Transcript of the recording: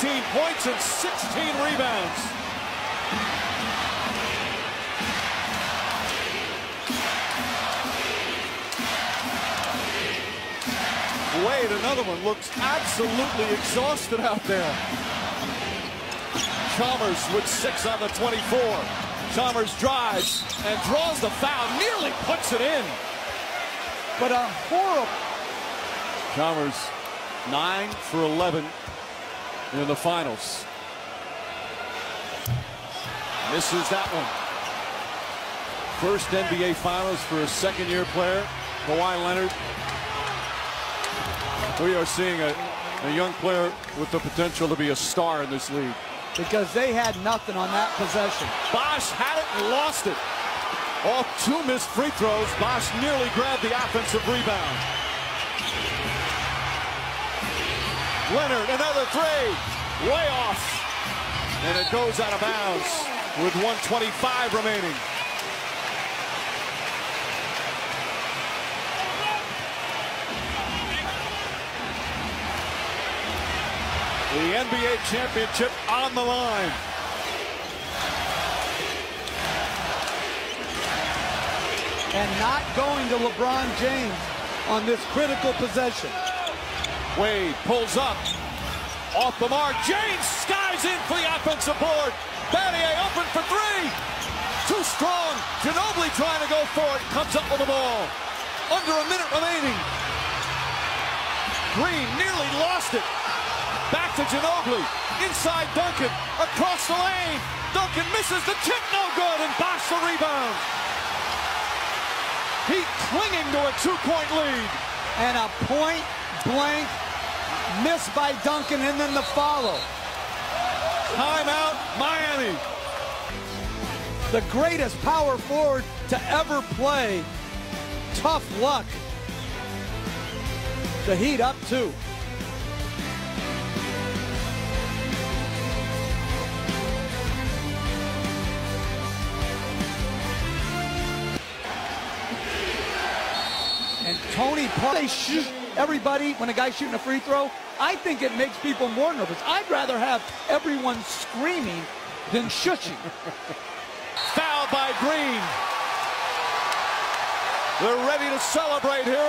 18 points and 16 rebounds. Wade, another one, looks absolutely exhausted out there. Chalmers with six on the 24. Chalmers drives and draws the foul, nearly puts it in. But a horrible. Chalmers, 9 for 11 in the finals. Misses that one. First NBA Finals for a second-year player, Kawhi Leonard. We are seeing a, a young player with the potential to be a star in this league. Because they had nothing on that possession. Bosh had it and lost it. Off two missed free throws. Bosh nearly grabbed the offensive rebound. Leonard, another three. Way off. And it goes out of bounds with 125 remaining. The NBA championship on the line. And not going to LeBron James on this critical possession. Wade pulls up. Off the mark. James skies in for the offensive board. Battier open for three. Too strong. Ginobili trying to go for it. Comes up with the ball. Under a minute remaining. Green nearly lost it. Back to Ginobili. Inside Duncan. Across the lane. Duncan misses the tip. No good. And Bosh the rebound. Heat clinging to a two-point lead. And a point blank miss by Duncan and then the follow. Timeout, Miami. The greatest power forward to ever play. Tough luck. The Heat up two. And Tony Park, they shoot everybody when a guy's shooting a free throw. I think it makes people more nervous. I'd rather have everyone screaming than shushing. Fouled by Green. They're ready to celebrate here.